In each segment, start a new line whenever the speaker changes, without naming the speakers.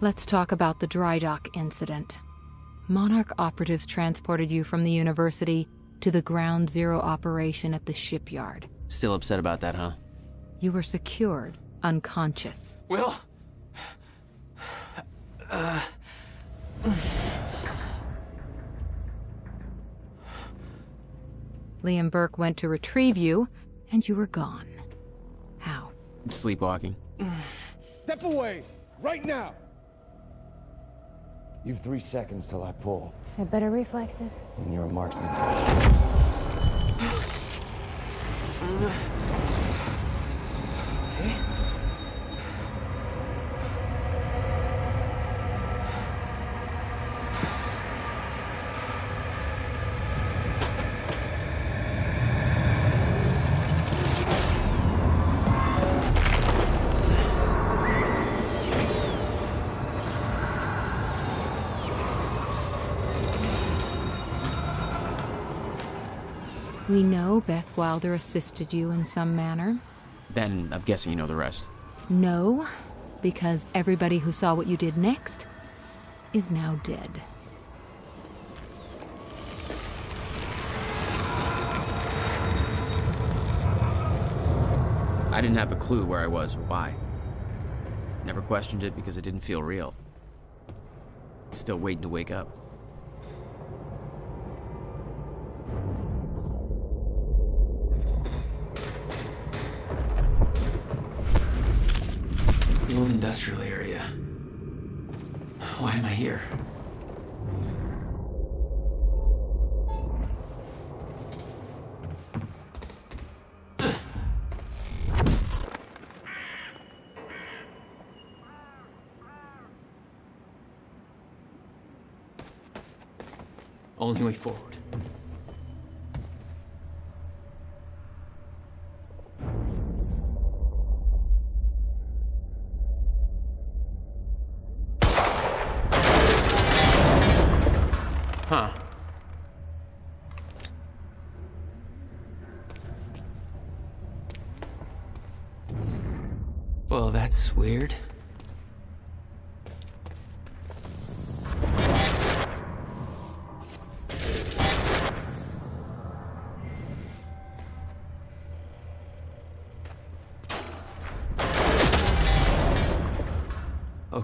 Let's talk about the dry dock incident. Monarch operatives transported you from the university to the ground zero operation at the shipyard.
Still upset about that, huh?
You were secured, unconscious.
Will? Uh...
Liam Burke went to retrieve you, and you were gone. How?
Sleepwalking.
Step away! Right now! You've three seconds till I pull.
Have better reflexes.
And you're a marksman.
Uh, Beth Wilder assisted you in some manner.
Then I'm guessing you know the rest.
No, because everybody who saw what you did next is now dead.
I didn't have a clue where I was or why. Never questioned it because it didn't feel real. Still waiting to wake up. Old industrial area. Why am I here? Only way forward.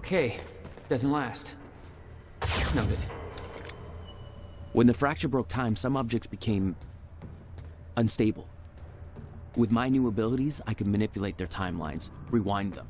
Okay, doesn't last. Noted. When the fracture broke time, some objects became unstable. With my new abilities, I could manipulate their timelines, rewind them.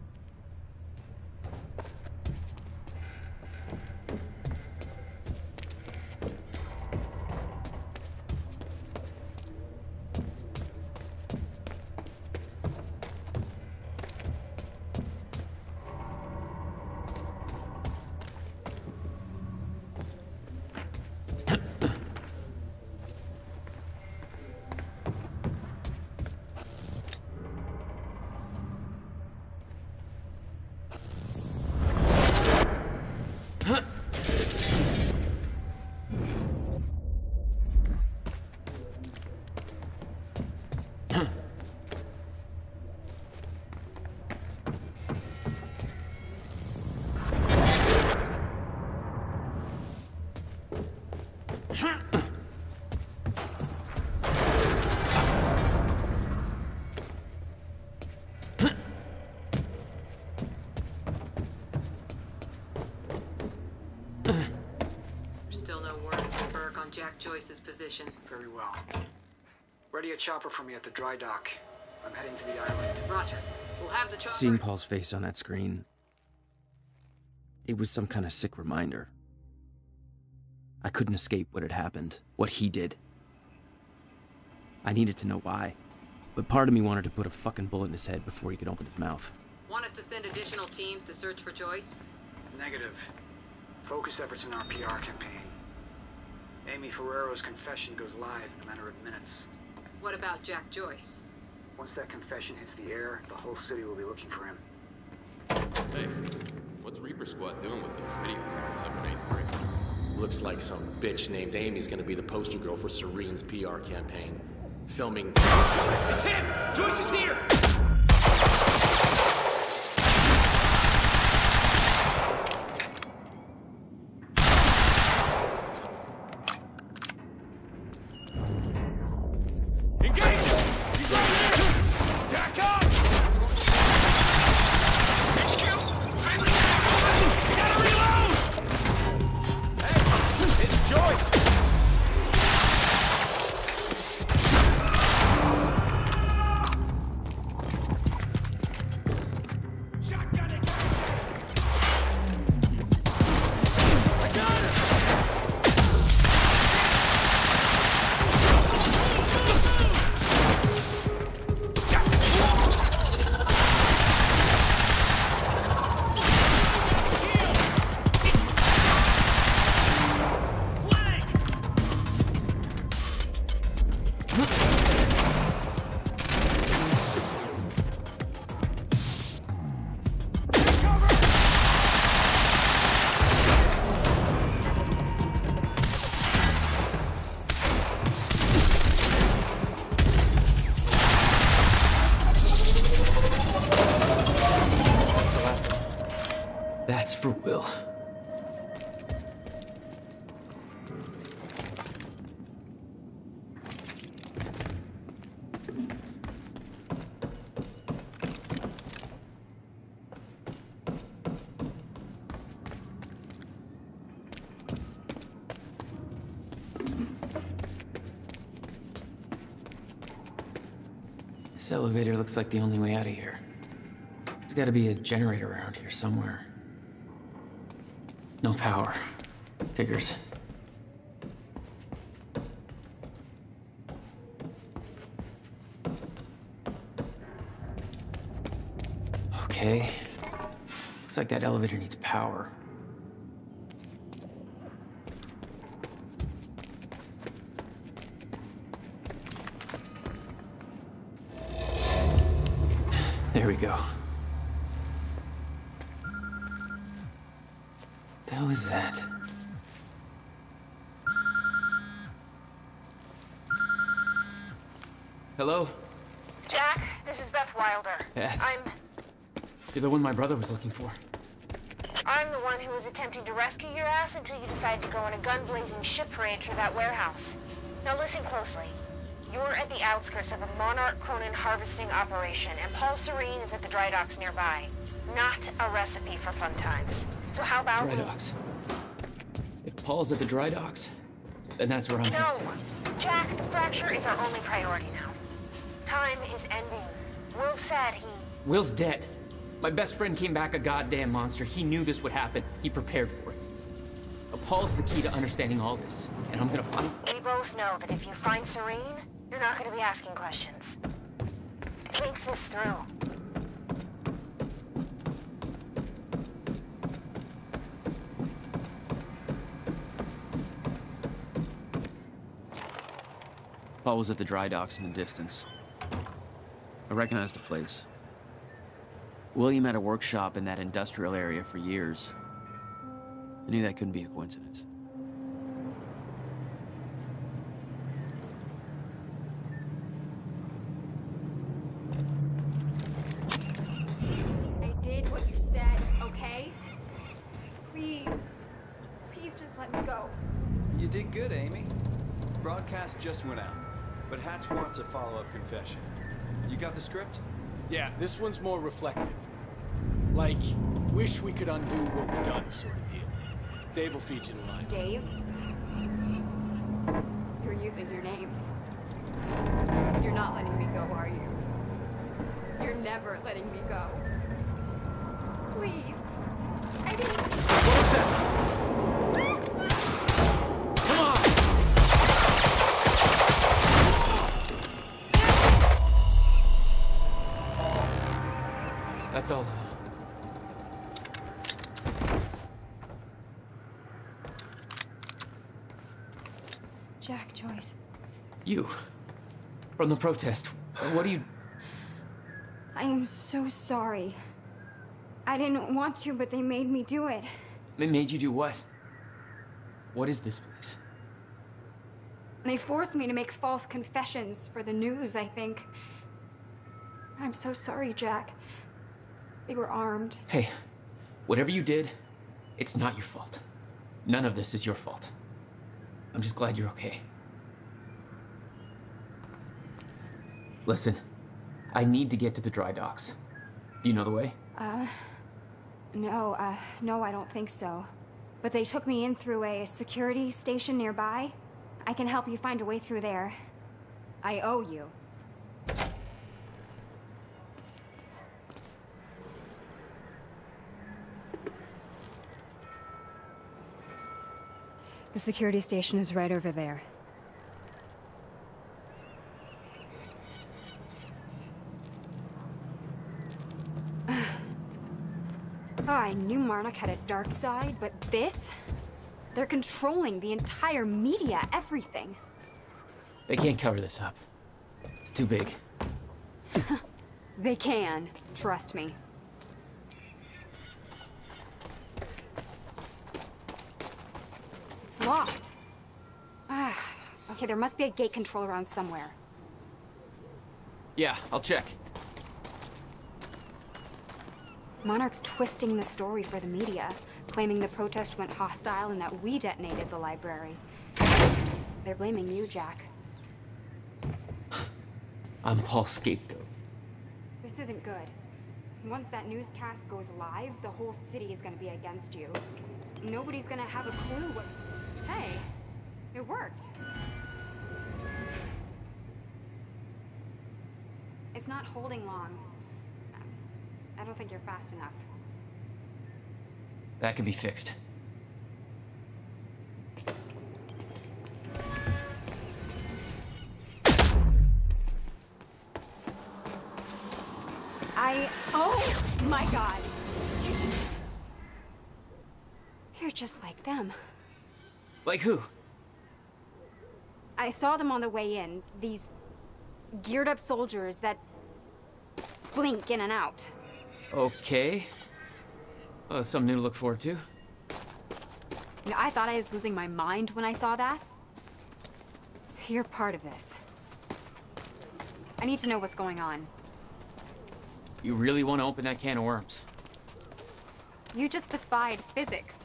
Word from Burke on Jack Joyce's position.
Very well. Ready a chopper for me at the dry dock. I'm heading to the island.
Roger. We'll have the chopper.
Seeing Paul's face on that screen, it was some kind of sick reminder. I couldn't escape what had happened, what he did. I needed to know why, but part of me wanted to put a fucking bullet in his head before he could open his mouth.
Want us to send additional teams to search for Joyce?
Negative. Focus efforts in our PR campaign. Amy Ferraro's confession goes live in a matter of minutes.
What about Jack Joyce?
Once that confession hits the air, the whole city will be looking for him.
Hey, what's Reaper Squad doing with those video cameras up in A3?
Looks like some bitch named Amy's gonna be the poster girl for Serene's PR campaign. Filming.
It's him! Joyce is here!
This elevator looks like the only way out of here. There's gotta be a generator around here somewhere. No power. Figures. Okay. Looks like that elevator needs power. My brother was looking for.
I'm the one who was attempting to rescue your ass until you decided to go on a gun-blazing ship parade through that warehouse. Now listen closely. You're at the outskirts of a Monarch chronon harvesting operation, and Paul Serene is at the dry docks nearby. Not a recipe for fun times. So how about
Dry docks. If Paul's at the dry docks, then that's where I'm
No,
headed.
Jack, the fracture is our only priority now. Time is ending. Will said he
Will's dead. My best friend came back a goddamn monster. He knew this would happen. He prepared for it. But Paul's the key to understanding all this, and I'm gonna find.
We both know that if you find Serene, you're not going to be asking questions. Think this through.
Paul was at the dry docks in the distance. I recognized the place. William had a workshop in that industrial area for years. I knew that couldn't be a coincidence.
I did what you said, okay? Please. Please just let me go.
You did good, Amy. Broadcast just went out, but Hatch wants a follow-up confession. You got the script?
Yeah, this one's more reflective. Like, wish we could undo what we've done sort of deal. Dave will feed you the lines.
Dave? You're using your names. You're not letting me go, are you? You're never letting me go. Please.
You. From the protest. What do you.
I am so sorry. I didn't want to, but they made me do it.
They made you do what? What is this place?
They forced me to make false confessions for the news, I think. I'm so sorry, Jack. They were armed.
Hey, whatever you did, it's not your fault. None of this is your fault. I'm just glad you're okay. Listen, I need to get to the dry docks. Do you know the way?
Uh, no, uh, no, I don't think so. But they took me in through a security station nearby. I can help you find a way through there. I owe you. The security station is right over there. I knew Monarch had a dark side, but this? They're controlling the entire media, everything.
They can't cover this up. It's too big.
They can, trust me. It's locked. Ah, okay, there must be a gate control around somewhere.
Yeah, I'll check.
Monarch's twisting the story for the media, claiming the protest went hostile and that we detonated the library. They're blaming you, Jack.
I'm Paul's scapegoat.
This isn't good. Once that newscast goes live, the whole city is gonna be against you. Nobody's gonna have a clue what. Hey, it worked. It's not holding long. I don't think you're fast enough.
That can be fixed.
I. Oh my god! You're just. You're just like them.
Like who?
I saw them on the way in. These geared up soldiers that blink in and out.
Okay. Uh, something new to look forward to.
You know, I thought I was losing my mind when I saw that. You're part of this. I need to know what's going on.
You really want to open that can of worms?
You just defied physics.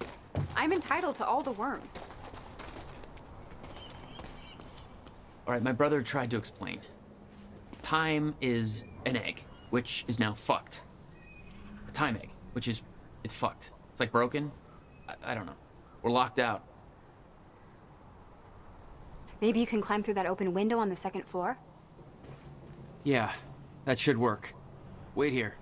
I'm entitled to all the worms.
All right, my brother tried to explain. Time is an egg, which is now fucked. A time egg, which is, it's fucked. It's like broken. I, I don't know. We're locked out.
Maybe you can climb through that open window on the second floor?
Yeah, that should work. Wait here.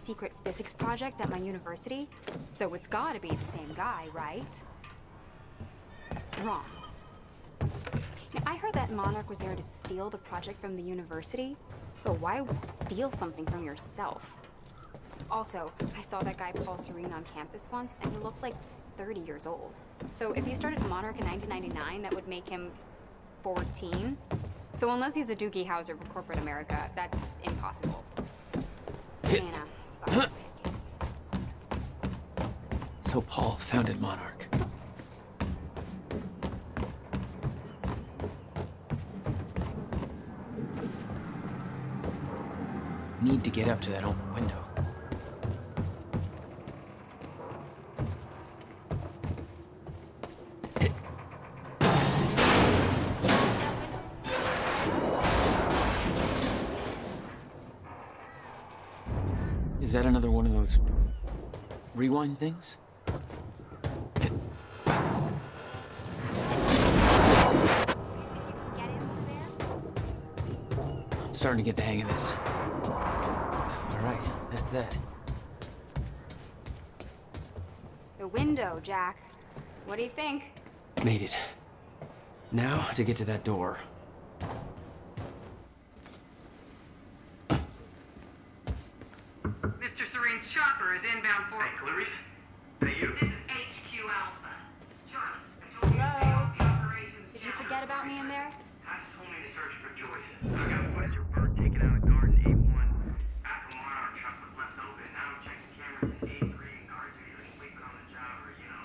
Secret physics project at my university. So it's gotta be the same guy, right? Wrong. Now, I heard that Monarch was there to steal the project from the university, but why steal something from yourself? Also, I saw that guy Paul Serene on campus once, and he looked like 30 years old. So if he started Monarch in 1999, that would make him 14. So unless he's a Doogie Howser for corporate America, that's impossible. Anna,
So Paul founded Monarch. Need to get up to that open window. Is that another one of those rewind things? Starting to get the hang of this. All right, that's that.
The window, Jack. What do you think?
Made it. Now to get to that door.
Mr. Serene's chopper is inbound for.
Hey, Clarice? Hey, you?
This is HQ Alpha. Charlie, I told you to stay
Hello?
off the operations
Did you forget about me in there?
Hatch told me to search for Joyce. I got footage of Bird taking out a guard in A1. After Monarch truck was left open, now I'm checking cameras in A3 and guards are either sleeping on the job or, you know,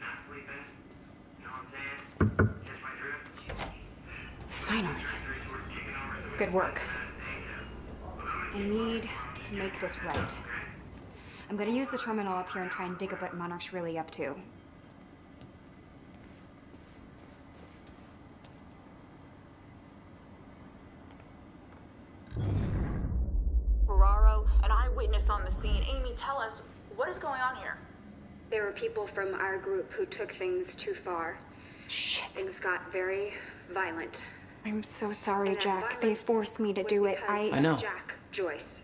not sleeping. You know what I'm saying? Catch my drift?
Finally.
Trajectory towards kicking over some
Good work.
But
I need to make this right. I'm gonna use the terminal up here and try and dig up what Monarch's really up to.
Ferraro, an eyewitness on the scene. Amy, tell us, what is going on here?
There were people from our group who took things too far. Shit. Things got very violent. I'm so sorry, And Jack. They forced me to do it. I
I know.
Jack Joyce.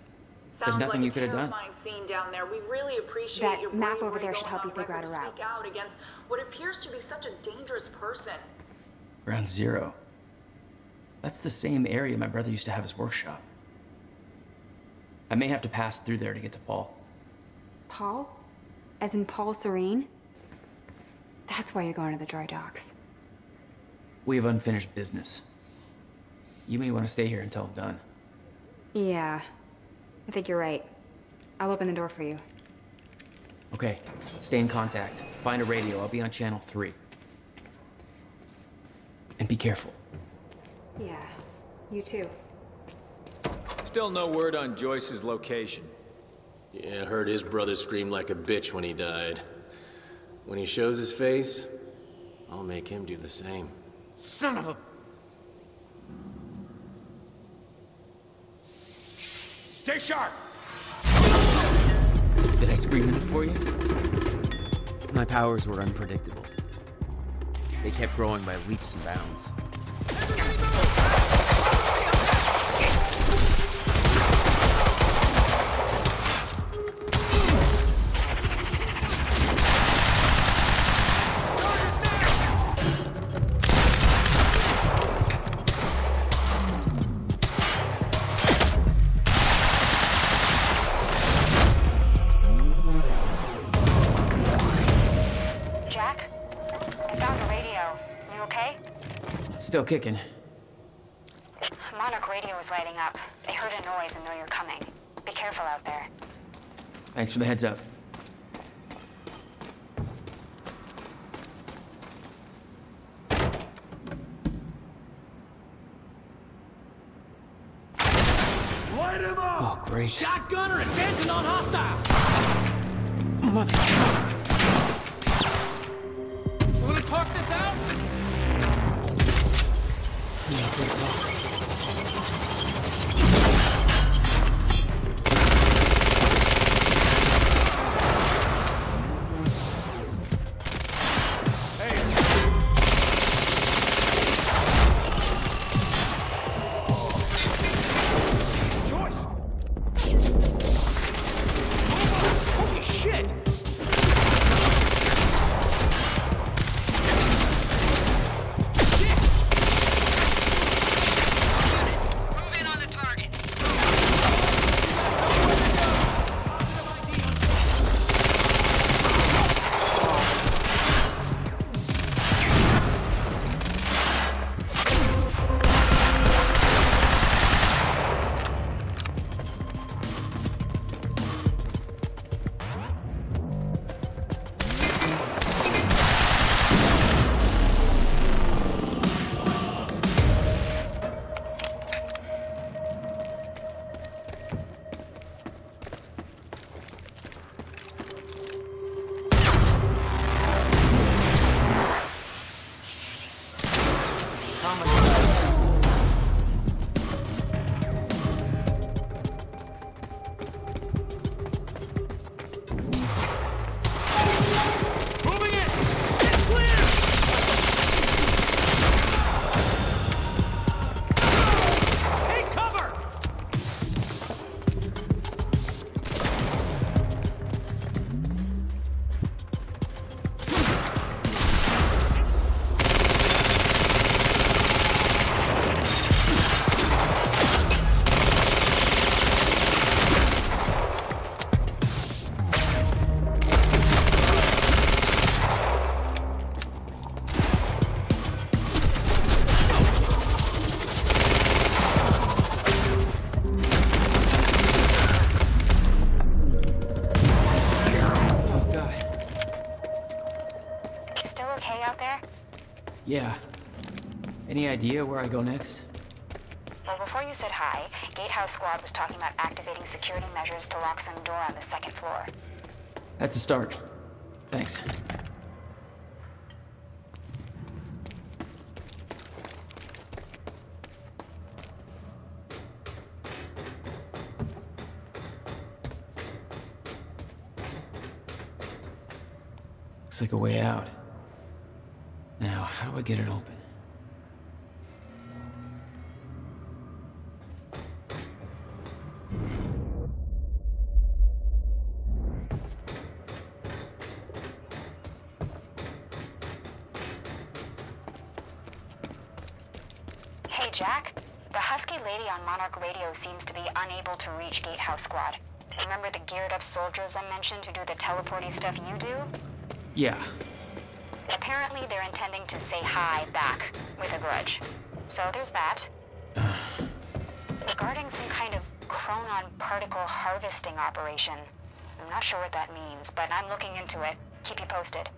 There's
Sounds
nothing
like
you could have done.
scene down there. We really appreciate
That
your
map over there should help you figure out
record
a route.
Speak out against what appears to be such a dangerous person.
Ground zero. That's the same area my brother used to have his workshop. I may have to pass through there to get to Paul.
Paul? As in Paul Serene? That's why you're going to the dry docks.
We have unfinished business. You may want to stay here until I'm done.
Yeah. I think you're right. I'll open the door for you.
Okay, stay in contact. Find a radio. I'll be on channel 3. And be careful.
Yeah. You too.
Still no word on Joyce's location.
Yeah, heard his brother scream like a bitch when he died. When he shows his face, I'll make him do the same.
Son of a...
Stay sharp!
Did I scream it for you? My powers were unpredictable. They kept growing by leaps and bounds. Still kicking.
Monarch radio is lighting up. They heard a noise and know you're coming. Be careful out there.
Thanks for the heads up.
Light him up!
Oh, great.
Shotgunner advancing on hostile!
Mother... Yeah, I think idea where I go next?
Well, before you said hi, Gatehouse Squad was talking about activating security measures to lock some door on the second floor.
That's a start. Thanks. Looks like a way out. Now, how do I get it open?
Seems to be unable to reach Gatehouse Squad. Remember the geared up soldiers I mentioned who do the teleporty stuff you do?
Yeah.
Apparently they're intending to say hi back with a grudge. So there's that. Regarding some kind of chronon particle harvesting operation. I'm not sure what that means, but I'm looking into it. Keep you posted.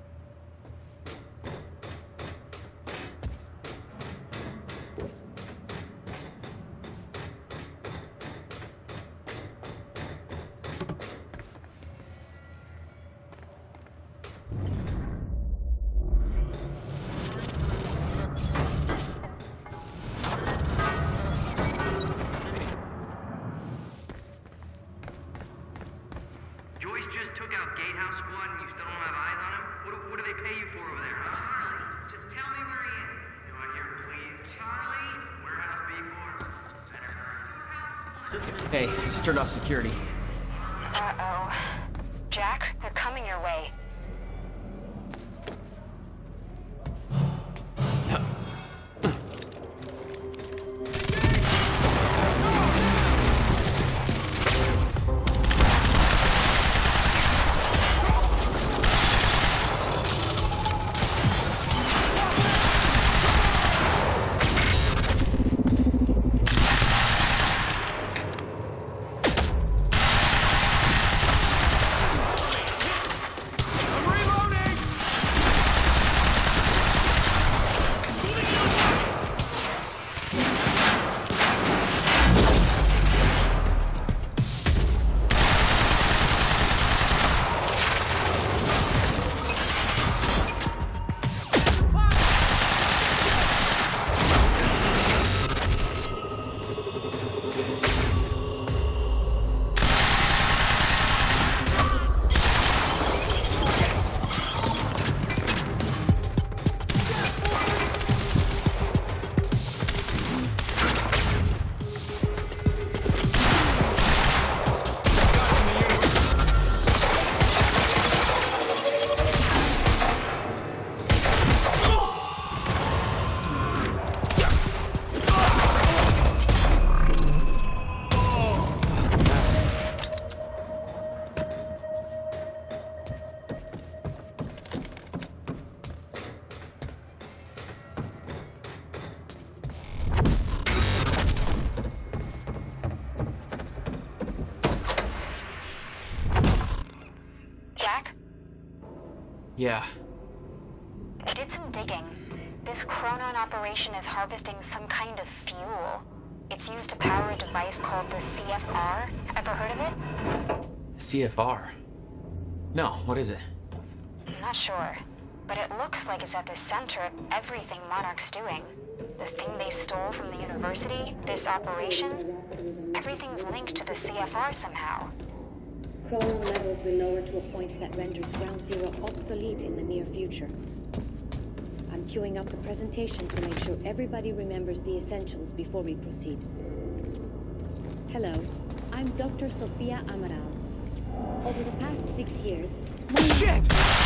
Hey, just turned off security. Yeah.
I did some digging. This Chronon operation is harvesting some kind of fuel. It's used to power a device called the CFR. Ever heard of it?
CFR. No, what is it?
I'm not sure. But it looks like it's at the center of everything Monarch's doing. The thing they stole from the university, this operation, everything's linked to the CFR somehow.
Chronon levels will lower to a point that renders Ground Zero obsolete in the near future. I'm queuing up the presentation to make sure everybody remembers the essentials before we proceed. Hello, I'm Dr. Sofia Amaral. Over the past six years, Shit!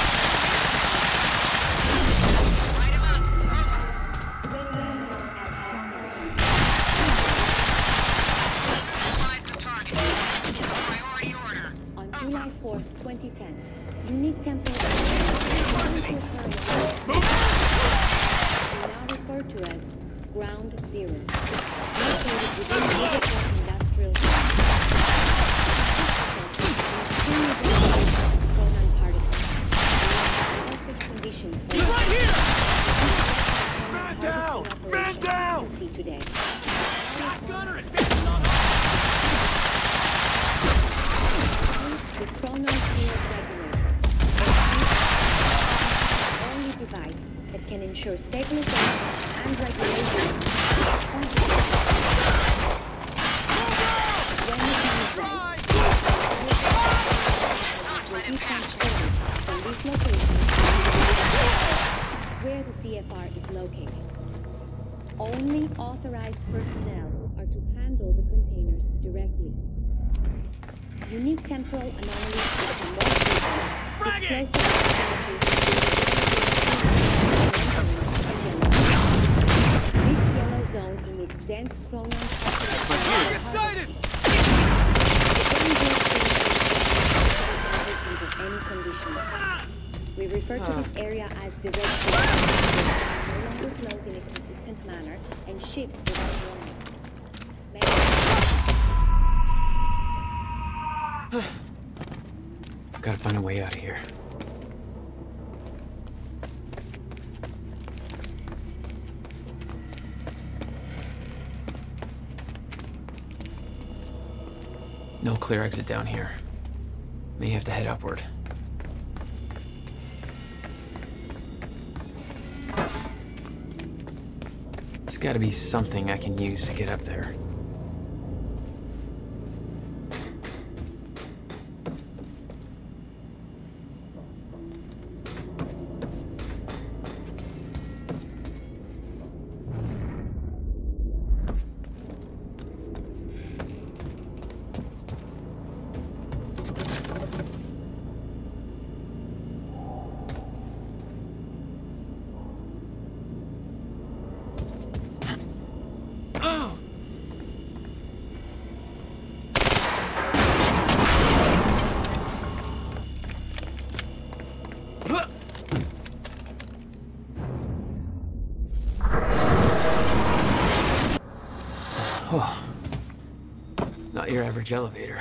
This yellow zone in dense chronon any conditions. We refer to this area as the red zone. No longer flows in a consistent manner and shifts without warning.
Gotta find a way out of here. No clear exit down here. May have to head upward. There's gotta be something I can use to get up there. Elevator.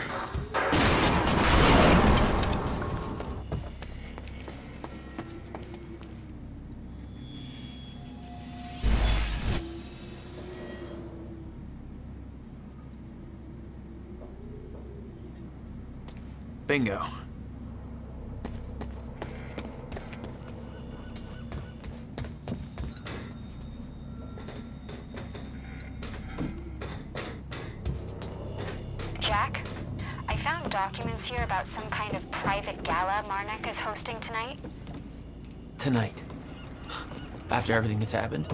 Bingo.
Documents here about some kind of private gala Monarch is hosting tonight.
Tonight. After everything that's happened.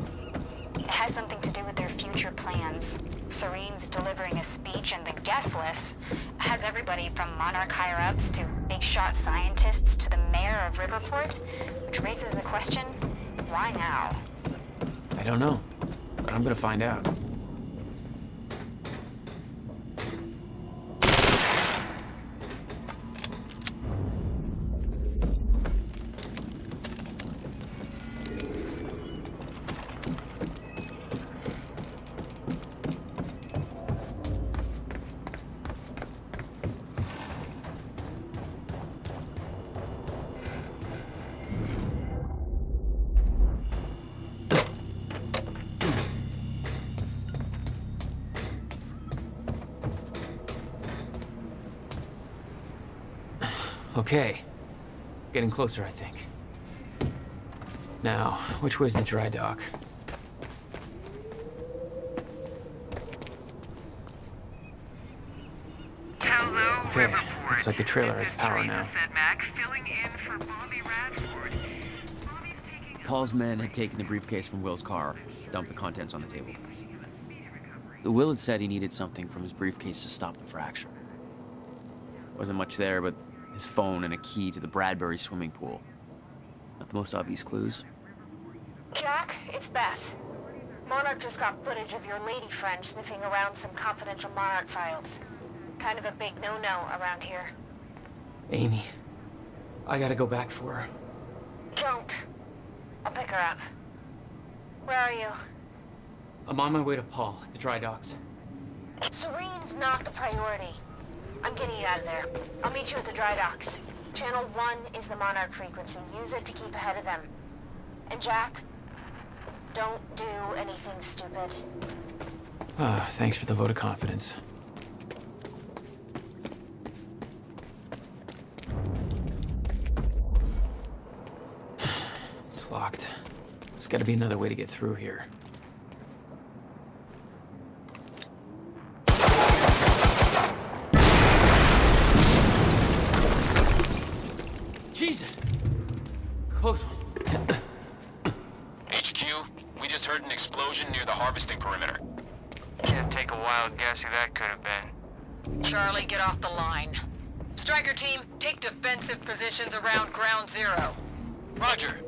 It has something to do with their future plans. Serene's delivering a speech, and the guest list has everybody from Monarch higher-ups to big shot scientists to the mayor of Riverport, which raises the question, why now?
I don't know. But I'm gonna find out. Getting closer, I think. Now, which way's the dry dock?
Hello,
Okay,
Riverport.
looks like the trailer has power now.
Sedmak filling in for Bobby Radford.
Paul's men had taken the briefcase from Will's car, dumped the contents on the table. The Will had said he needed something from his briefcase to stop the fracture. Wasn't much there, but his phone and a key to the Bradbury swimming pool. Not the most obvious clues.
Jack, it's Beth. Monarch just got footage of your lady friend sniffing around some confidential Monarch files. Kind of a big no-no around here.
Amy, I gotta go back for her.
Don't. I'll pick her up. Where are you?
I'm on my way to Paul at the dry docks.
Serene's not the priority. I'm getting you out of there. I'll meet you at the dry docks. Channel 1 is the Monarch frequency. Use it to keep ahead of them. And Jack, don't do anything stupid.
Ah, thanks for the vote of confidence. It's locked. There's gotta be another way to get through here. Close one.
HQ, we just heard an explosion near the harvesting perimeter.
Can't take a wild guess who that could have been.
Charlie, get off the line. Striker team, take defensive positions around ground zero.
Roger.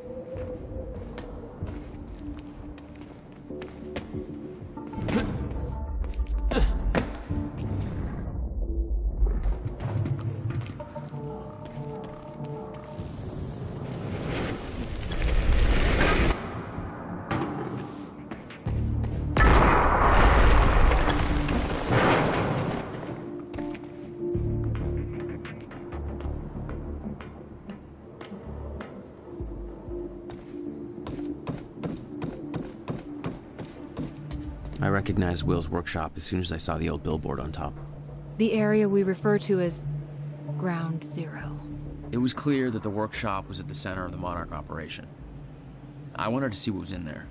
Recognized Will's workshop as soon as I saw the old billboard on top.
The area we refer to as Ground Zero.
It was clear that the workshop was at the center of the Monarch operation. I wanted to see what was in there,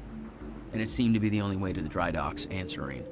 and it seemed to be the only way to the dry docks and Serene.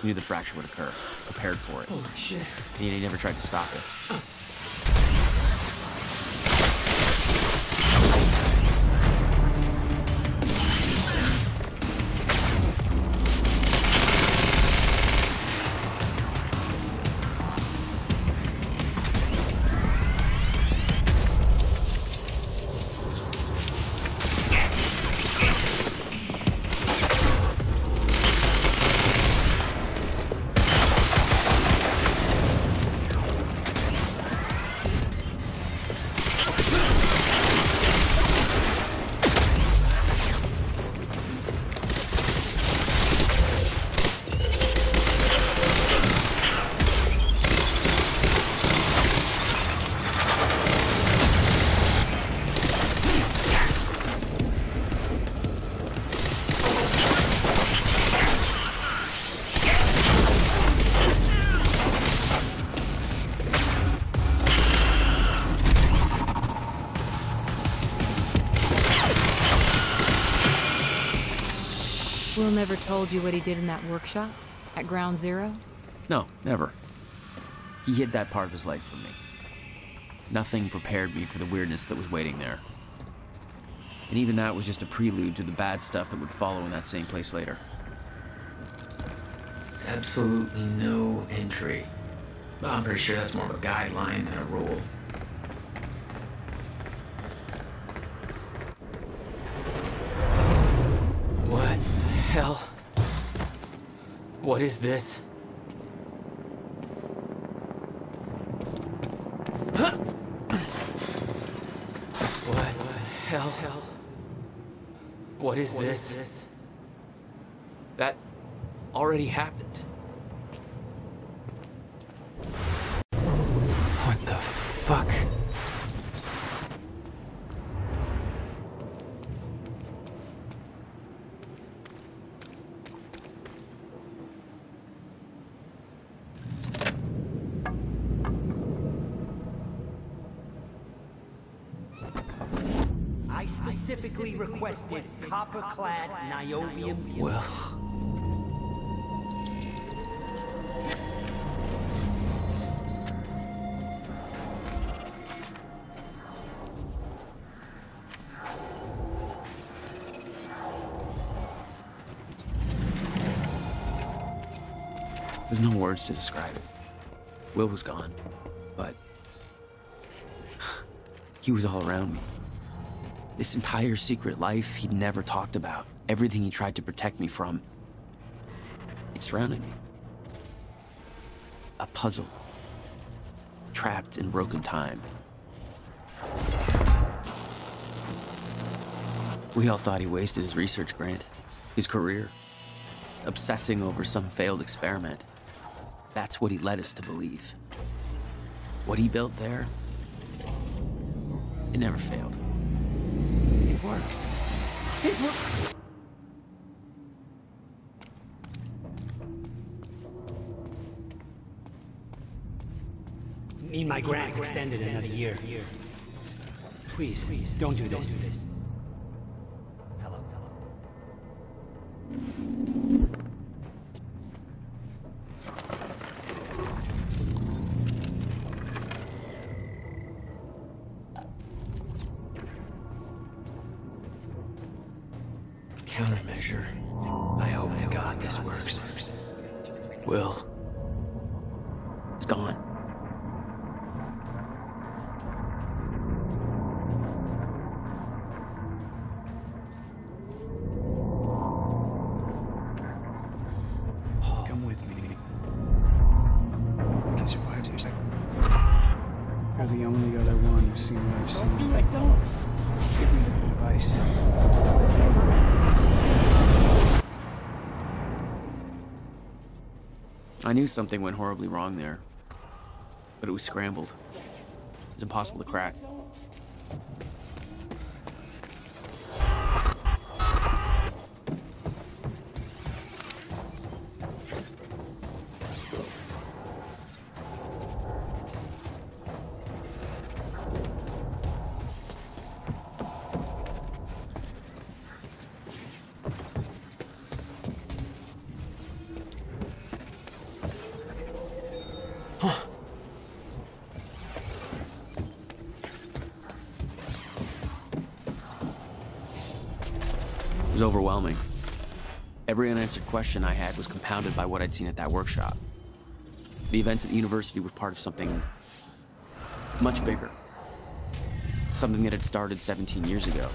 He knew the fracture would occur, prepared for it.
Holy shit.
And he never tried to stop it.
Will never told you what he did in that workshop? At Ground Zero?
No, never. He hid that part of his life from me. Nothing prepared me for the weirdness that was waiting there. And even that was just a prelude to the bad stuff that would follow in that same place later.
Absolutely no entry. Well, I'm pretty sure that's more of a guideline than a rule.
What is this? What the hell? What is this? That already happened.
Copper-clad niobium.
Well.
There's no words to describe it. Will was gone, but he was all around me. This entire secret life he'd never talked about, everything he tried to protect me from, it surrounded me. A puzzle, trapped in broken time. We all thought he wasted his research grant, his career, obsessing over some failed experiment. That's what he led us to believe. What he built there, it never failed. Works. It works.
Need my grant extended another year. Please, please, don't do this. Hello,
Countermeasure.
I hope to God this works.
Will. It's gone. Knew something went horribly wrong there, but it was scrambled. It was impossible to crack. Question I had was compounded by what I'd seen at that workshop. The events at the university were part of something much bigger. Something that had started 17 years ago.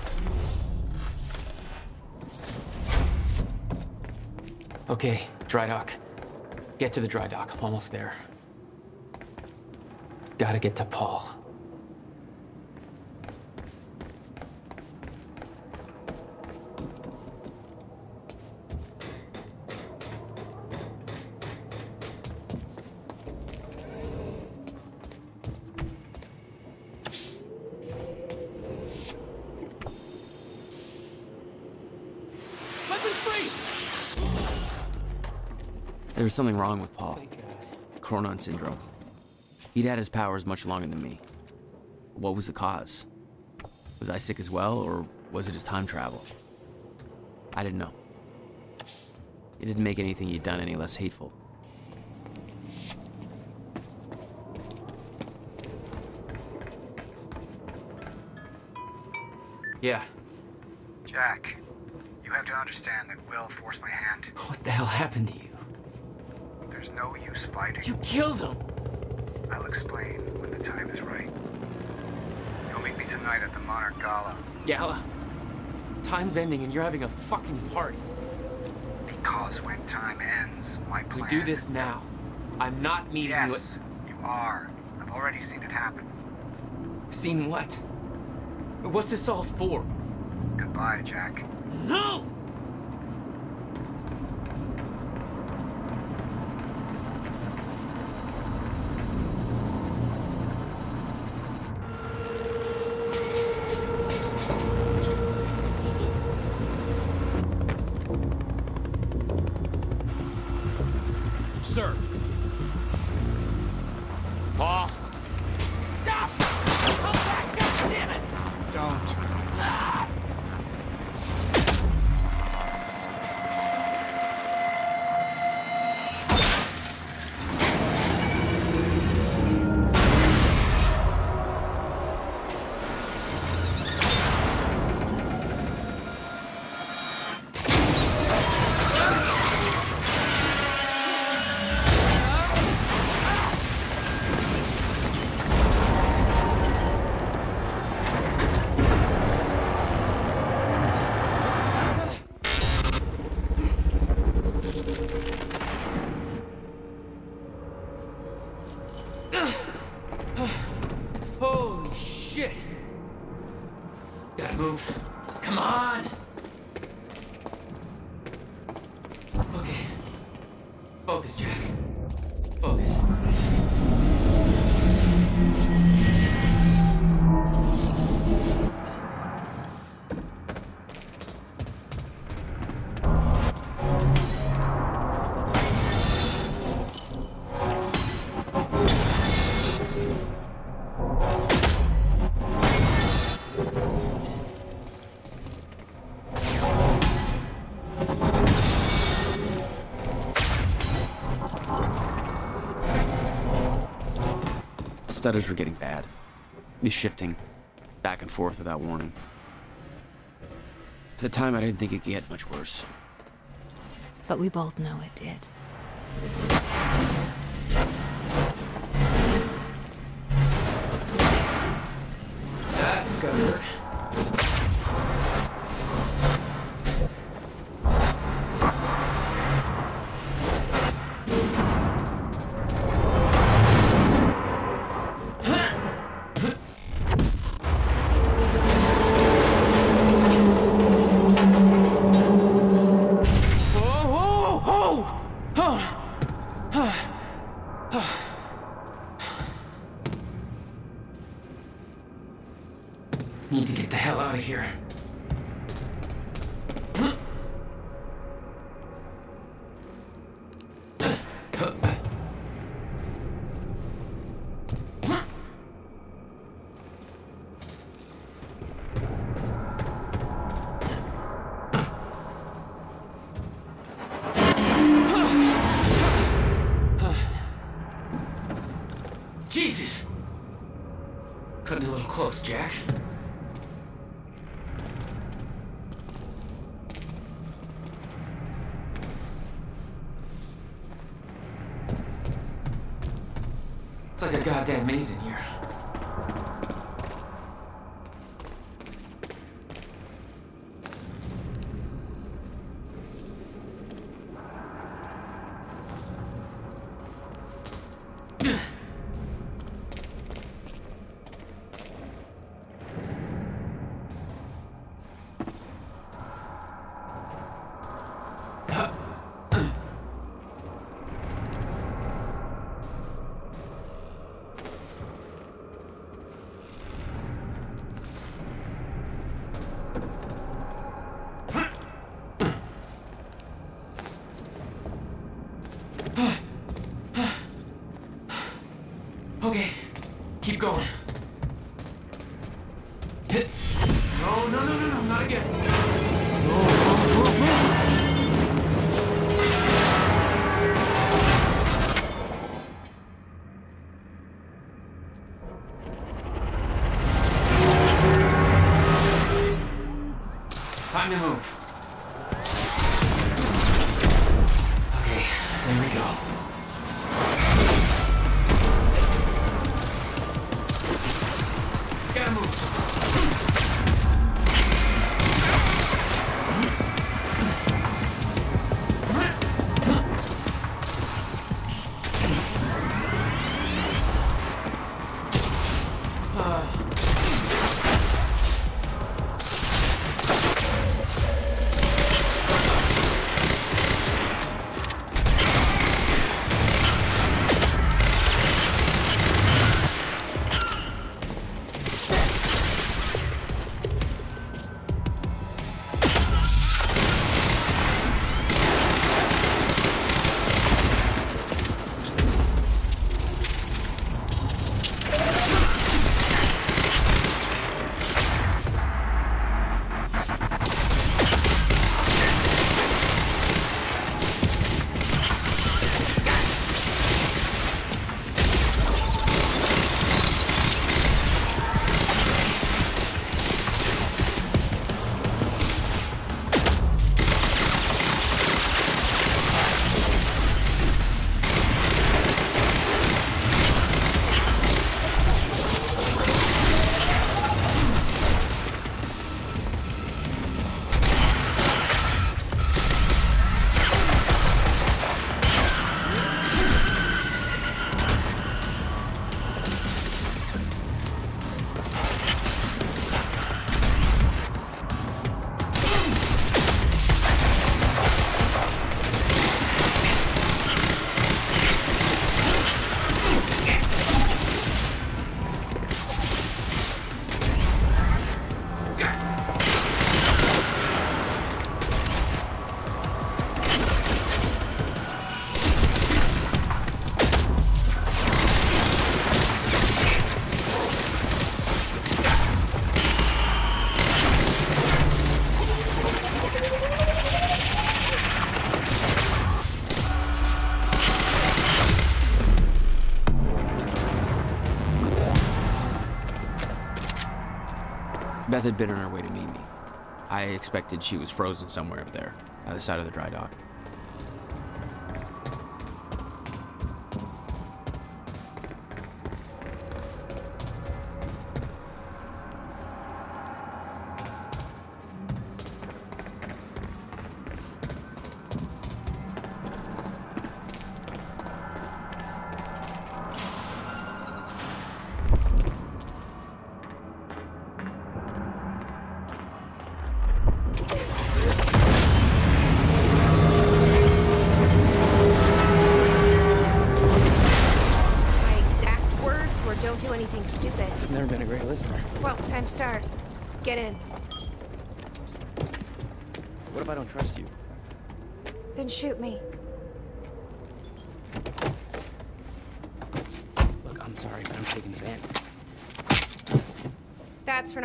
Okay, dry dock. Get to the dry dock. I'm almost there. Gotta get to Paul.
There was something wrong with Paul. Chronon syndrome. He'd had his powers much longer than me. What was the cause? Was I sick as well, or was it his time travel? I didn't know. It didn't make anything he'd done any less hateful.
Yeah.
Jack, you have to understand that Will forced my hand.
What the hell happened to you?
There's no use fighting.
You killed him!
I'll explain when the time is right. You'll meet me tonight at the Monarch Gala.
Gala? Time's ending and you're having a fucking party.
Because when time ends, my plan...
We do this now. I'm not meeting
yes,
you at...
you are. I've already seen it happen.
Seen what? What's this all for?
Goodbye, Jack.
No!
Stutters were getting bad. He's shifting back and forth without warning. At the time, I didn't think it could get much worse.
But we both know it did.
That's gotta goddamn maze in here. Okay, Beth had been on her way to meet me. I expected she was frozen somewhere up there, by the side of the dry dock.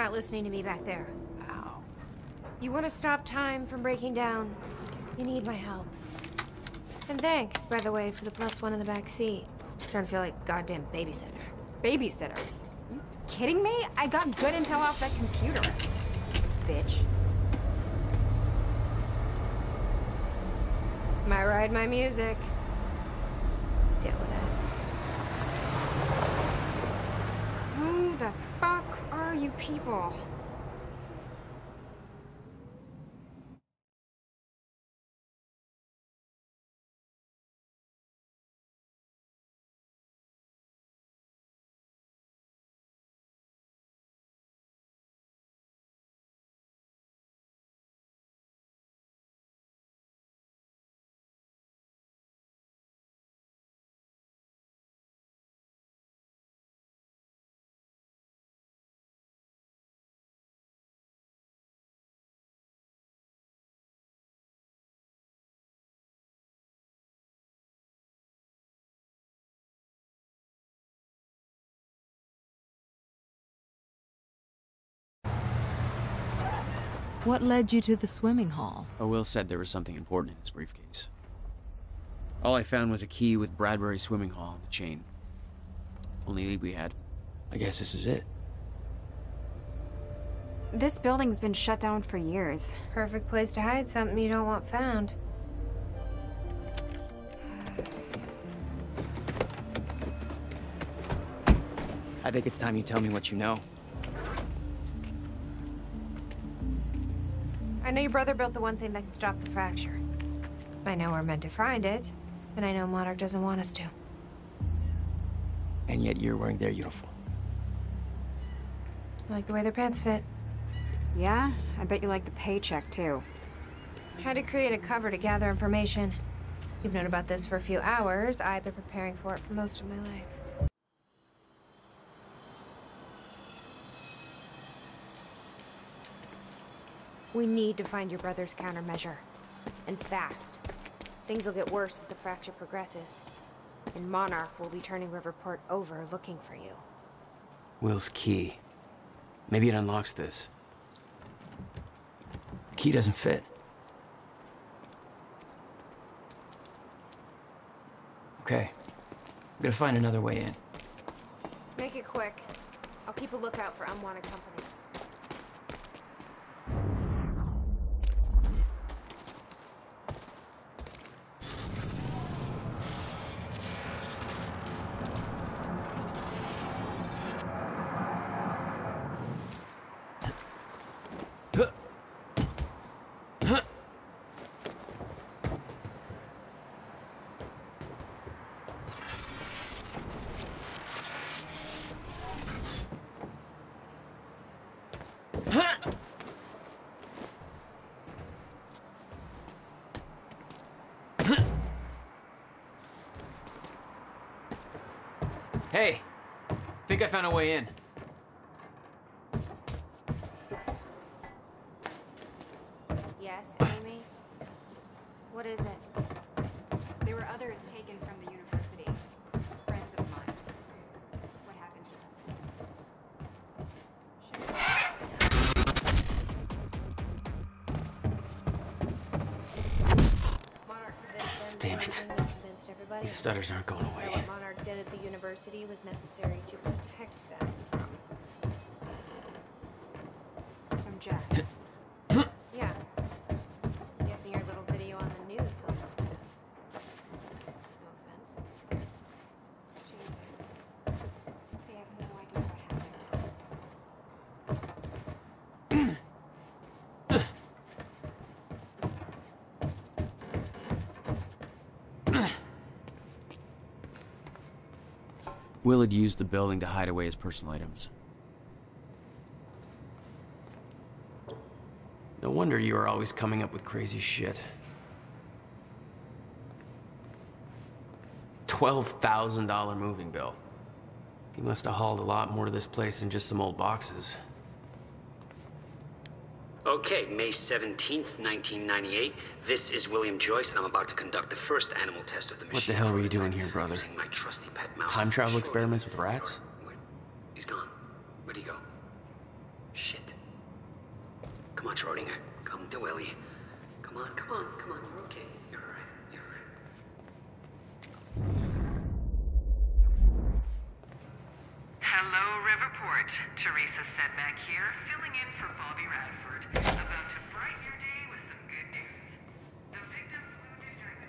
Not listening to me back there.
Ow.
You want to stop time from breaking down? You need my help. And thanks, by the way, for the plus one in the back seat. Starting to feel like goddamn babysitter.
Babysitter? You kidding me? I got good intel off that computer. Bitch.
My ride, my music. Deal with it.
Who the fuck are you people?
What led you to the swimming hall?
Oh, Will said there was something important in his briefcase. All I found was a key with Bradbury Swimming Hall on the chain. Only lead we had. I guess this is it.
This building's been shut down for years.
Perfect place to hide something you don't want found.
I think it's time you tell me what you know.
I know your brother built the one thing that can stop the fracture. I know we're meant to find it, and I know Monarch doesn't want us to.
And yet you're wearing their uniform.
I like the way their pants fit.
Yeah? I bet you like the paycheck, too.
Tried to create a cover to gather information. You've known about this for a few hours. I've been preparing for it for most of my life. We need to find your brother's countermeasure. And fast. Things will get worse as the fracture progresses. And Monarch will be turning Riverport over looking for you.
Will's key. Maybe it unlocks this. Key doesn't fit. Okay. I'm gonna find another way in.
Make it quick. I'll keep a lookout for unwanted company.
Hey, think I found a way in.
Yes, Amy? What is it?
There were others taken from the university. Friends of mine. What happened to them?
Monarch convinced them
Damn it.
everything convinced everybody
These stutters aren't going
the university was necessary to protect them
Will had used the building to hide away his personal items. No wonder you are always coming up with crazy shit. $12,000 moving bill. He must have hauled a lot more to this place than just some old boxes.
Okay, May 17th, 1998. This is William Joyce, and I'm about to conduct the first animal test of the machine.
What the hell are you doing here, brother?
Using my trusty pet mouse.
Time travel experiments with rats?
He's gone. Where'd he go? Shit. Come on, Schrodinger. Come to Willie. Come on, come on, come on. You're okay. You're all right. You're all right.
Hello, Riverport. Teresa Sedmak here, filling in for Bobby Radford. About to brighten your day with some good news. The victims wounded during the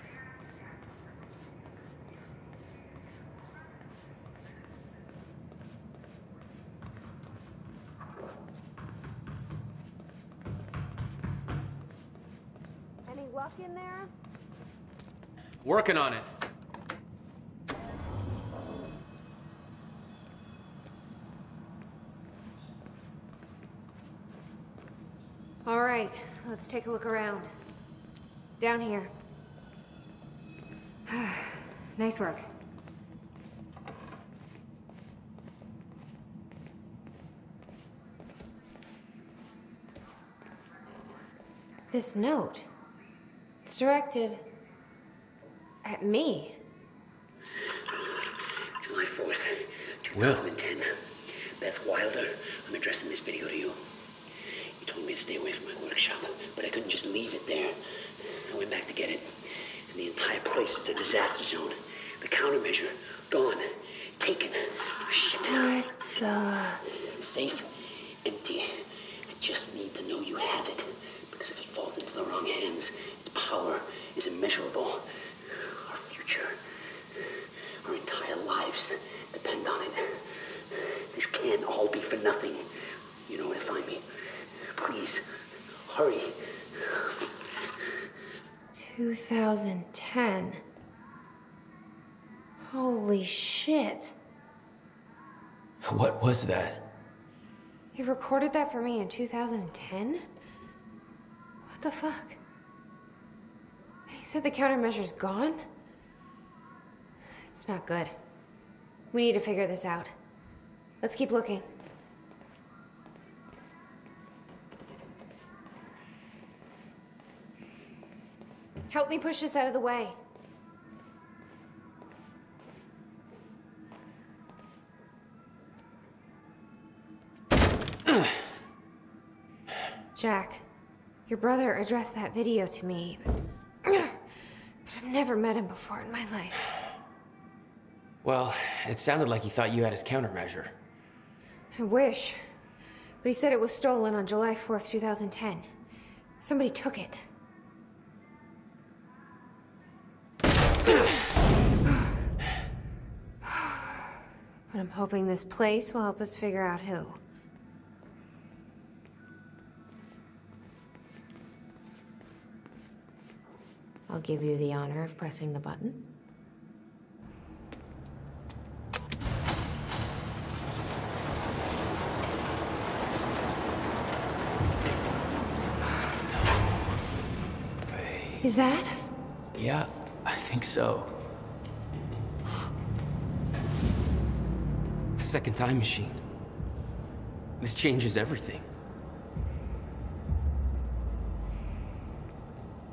Any luck in there?
Working on it.
All right, let's take a look around. Down here.
nice work.
This note. It's directed at me.
July 4th,
Will.
2010. Beth Wilder, I'm addressing this video to you. Told me to stay away from my workshop, but I couldn't just leave it there. I went back to get it, and the entire place is a disaster zone. The countermeasure, gone. Taken. Shit.
What the...
Safe, empty. I just need to know you have it. Because if it falls into the wrong hands, its power is immeasurable. Our future, our entire lives depend on it. This can't all be for nothing. You know where to find me. Please, hurry.
2010. Holy shit.
What was that?
He recorded that for me in 2010? What the fuck? He said the countermeasure's gone? It's not good. We need to figure this out. Let's keep looking. Help me push this out of the way. Jack, your brother addressed that video to me, but, but I've never met him before in my life.
Well, it sounded like he thought you had his countermeasure.
I wish. But he said it was stolen on July 4th, 2010. Somebody took it. But I'm hoping this place will help us figure out who. I'll give you the honor of pressing the button. Is that?
Yeah, I think so. The Second time machine. This changes everything.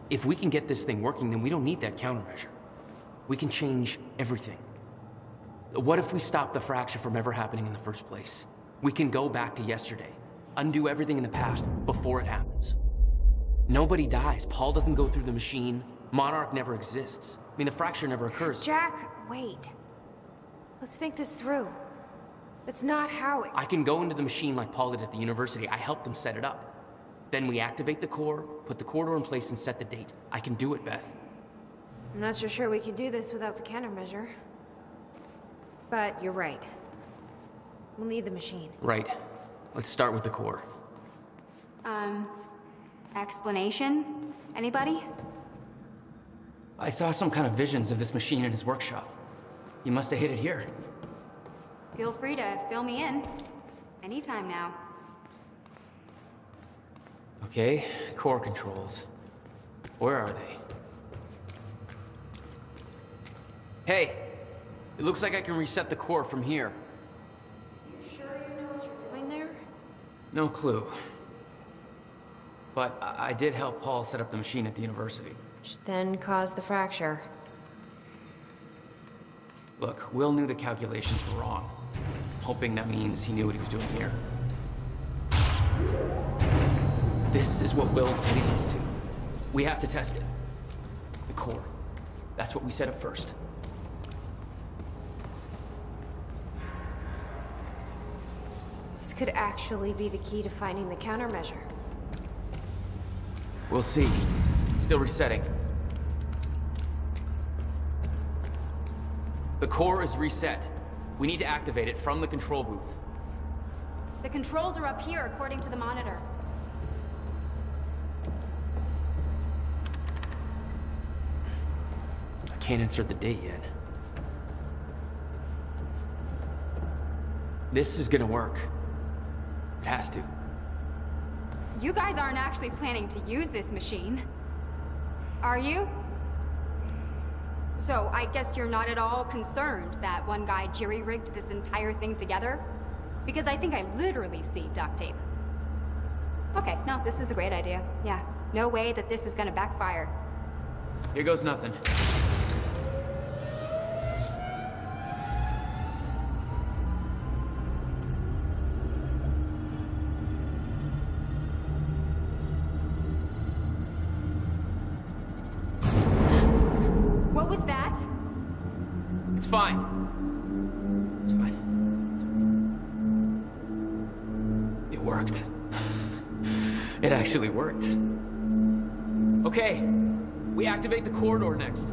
If we can get this thing working, then we don't need that countermeasure. We can change everything. What if we stop the fracture from ever happening in the first place? We can go back to yesterday, undo everything in the past before it happens. Nobody dies. Paul doesn't go through the machine. Monarch never exists. I mean, the fracture never occurs.
Jack, wait. Let's think this through. That's not how it.
I can go into the machine like Paul did at the university. I helped them set it up. Then we activate the core, put the corridor in place, and set the date. I can do it, Beth.
I'm not so sure we can do this without the countermeasure. But you're right. We'll need the machine.
Right. Let's start with the core.
Um, explanation? Anybody?
I saw some kind of visions of this machine in his workshop. He must have hid it here.
Feel free to fill me in. Anytime now.
Okay, core controls. Where are they? Hey! It looks like I can reset the core from here.
You sure you know what you're doing there?
No clue. But I, I did help Paul set up the machine at the university.
Which then caused the fracture.
Look, Will knew the calculations were wrong. Hoping that means he knew what he was doing here. This is what Will us to. We have to test it. The core. That's what we set up first.
This could actually be the key to finding the countermeasure.
We'll see. It's still resetting. The core is reset. We need to activate it from the control booth.
The controls are up here, according to the monitor.
I can't insert the date yet. This is gonna work. It has to.
You guys aren't actually planning to use this machine. Are you? So, I guess you're not at all concerned that one guy jerry-rigged this entire thing together? Because I think I literally see duct tape. Okay, no, this is a great idea. Yeah, no way that this is gonna backfire.
Here goes nothing. Okay, we activate the corridor next.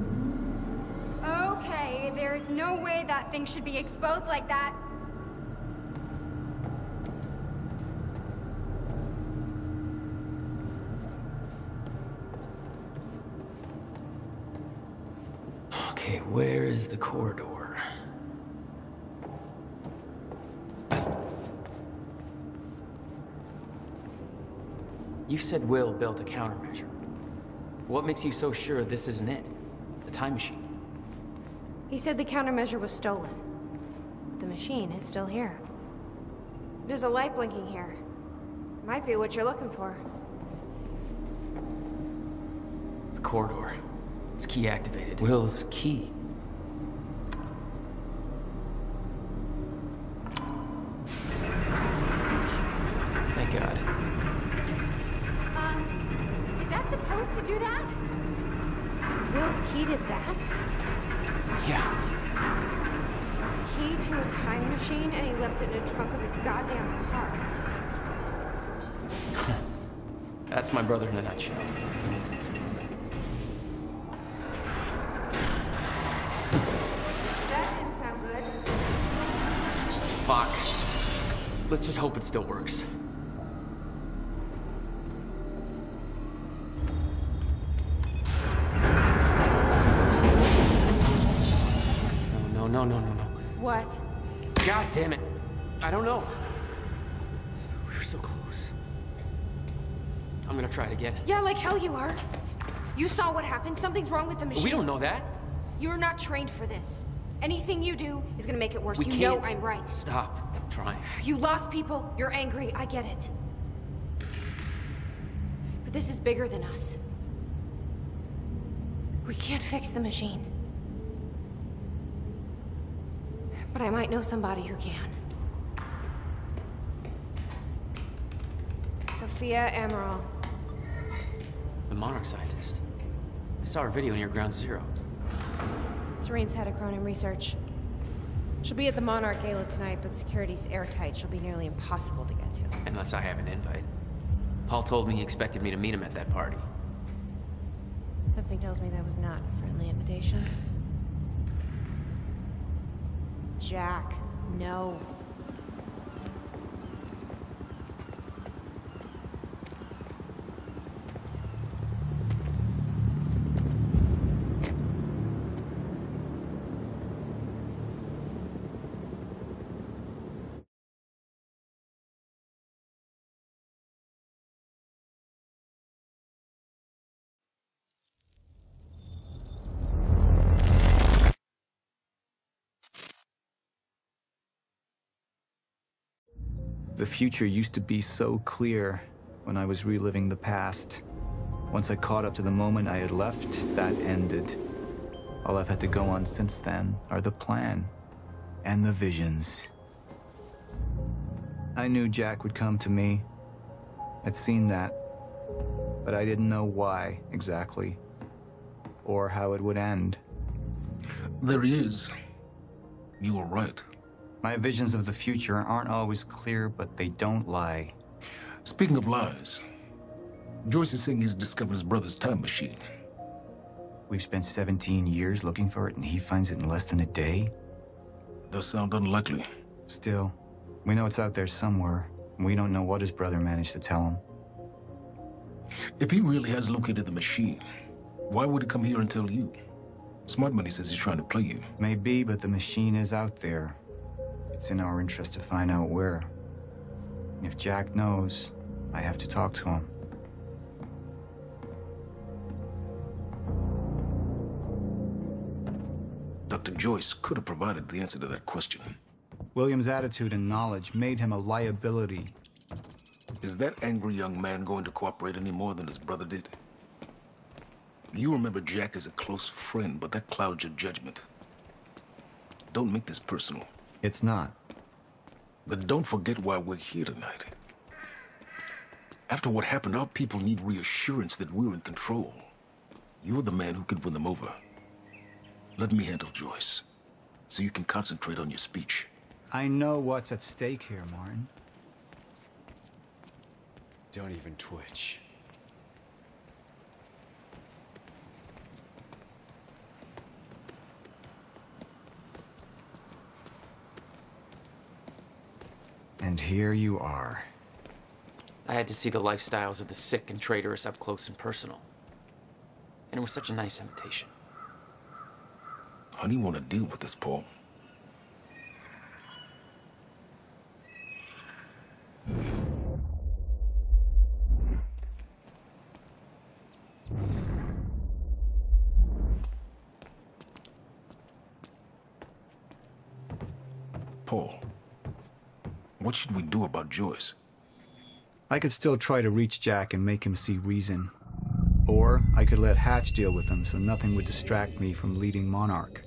Okay, there's no way that thing should be exposed like that.
Okay, where is the corridor? You said Will built a countermeasure. What makes you so sure this isn't it? The time machine.
He said the countermeasure was stolen. But the machine is still here. There's a light blinking here. Might be what you're looking for.
The corridor. It's key activated. Will's key. Hope it still works. No, no, no, no, no, no.
What?
God damn it. I don't know. We were so close. I'm gonna try it again.
Yeah, like hell you are. You saw what happened. Something's wrong with the machine.
We don't know that.
You're not trained for this. Anything you do is gonna make it worse.
We
you
can't.
know I'm right.
Stop trying.
You lost people. You're angry. I get it. But this is bigger than us. We can't fix the machine. But I might know somebody who can. Sofia Amaral.
The Monarch scientist. I saw her video near Ground Zero.
Serene's head of Chronon Research. She'll be at the Monarch Gala tonight, but security's airtight. She'll be nearly impossible to get to.
Unless I have an invite. Paul told me he expected me to meet him at that party.
Something tells me that was not a friendly invitation. Jack, no.
The future used to be so clear when I was reliving the past. Once I caught up to the moment I had left, that ended. All I've had to go on since then are the plan and the visions. I knew Jack would come to me. I'd seen that. But I didn't know why exactly, or how it would end.
There he is. You were right.
My visions of the future aren't always clear, but they don't lie.
Speaking of lies, Joyce is saying he's discovered his brother's time machine.
We've spent 17 years looking for it, and he finds it in less than a day?
Does sound unlikely.
Still, we know it's out there somewhere, we don't know what his brother managed to tell him.
If he really has located the machine, why would he come here and tell you? Smart Money says he's trying to play you.
Maybe, but the machine is out there. It's in our interest to find out where. And if Jack knows, I have to talk to him.
Dr. Joyce could have provided the answer to that question.
William's attitude and knowledge made him a liability.
Is that angry young man going to cooperate any more than his brother did? You remember Jack as a close friend, but that clouds your judgment. Don't make this personal.
It's not.
Then don't forget why we're here tonight. After what happened, our people need reassurance that we're in control. You're the man who can win them over. Let me handle Joyce, so you can concentrate on your speech.
I know what's at stake here, Martin.
Don't even twitch.
And here you are.
I had to see the lifestyles of the sick and traitorous up close and personal. And it was such a nice invitation.
How do you want to deal with this, Paul? Paul, what should we do about Joyce?
I could still try to reach Jack and make him see reason. Or I could let Hatch deal with him so nothing would distract me from leading Monarch.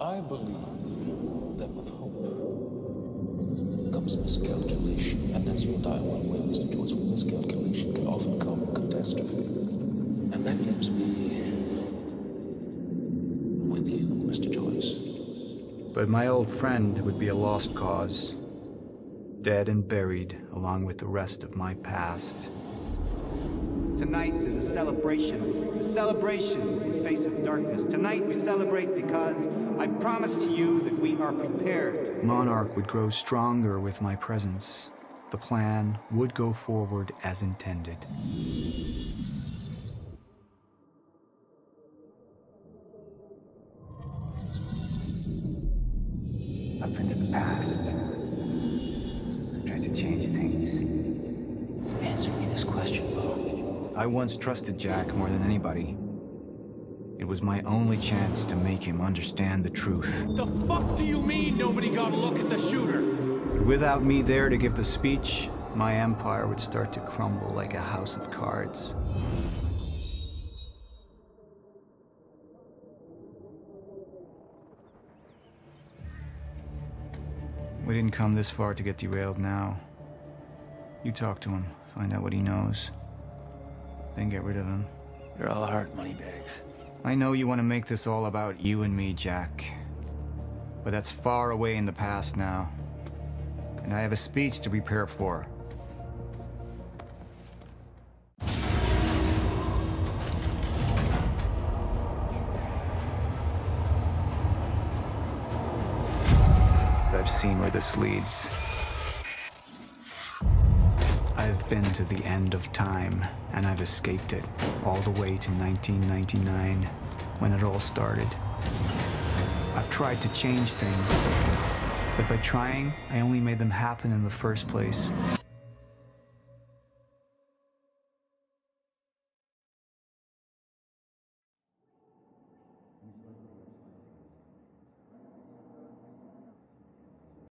I believe that with hope comes miscalculation, and as you and I well know, Mr. Joyce, with miscalculation can often come catastrophe. And that leaves me with you, Mr. Joyce.
But my old friend would be a lost cause. Dead and buried, along with the rest of my past. Tonight is a celebration. A celebration in the face of darkness. Tonight we celebrate because I promise to you that we are prepared. Monarch would grow stronger with my presence. The plan would go forward as intended. Once trusted Jack more than anybody. It was my only chance to make him understand the truth.
The fuck do you mean nobody got a look at the shooter?
But without me there to give the speech, my empire would start to crumble like a house of cards. We didn't come this far to get derailed now. You talk to him, find out what he knows, then get rid of him.
You're all heart, moneybags.
I know you want to make this all about you and me, Jack. But that's far away in the past now. and I have a speech to prepare for. I've seen where this leads. Been to the end of time, and I've escaped it, all the way to 1999, when it all started. I've tried to change things, but by trying, I only made them happen in the first place.